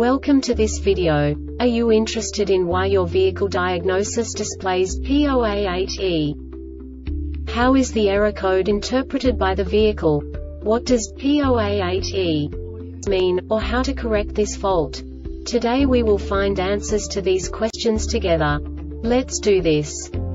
Welcome to this video. Are you interested in why your vehicle diagnosis displays P0A8E? How is the error code interpreted by the vehicle? What does P0A8E mean, or how to correct this fault? Today we will find answers to these questions together. Let's do this.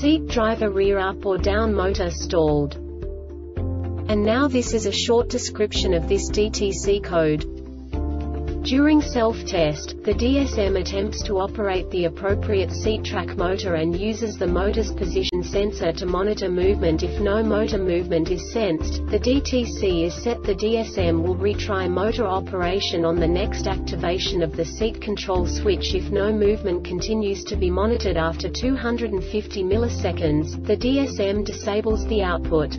Seat driver rear up or down motor stalled. And now this is a short description of this DTC code. During self-test, the DSM attempts to operate the appropriate seat track motor and uses the motor's position sensor to monitor movement. If no motor movement is sensed, the DTC is set. The DSM will retry motor operation on the next activation of the seat control switch. If no movement continues to be monitored after 250 milliseconds, the DSM disables the output.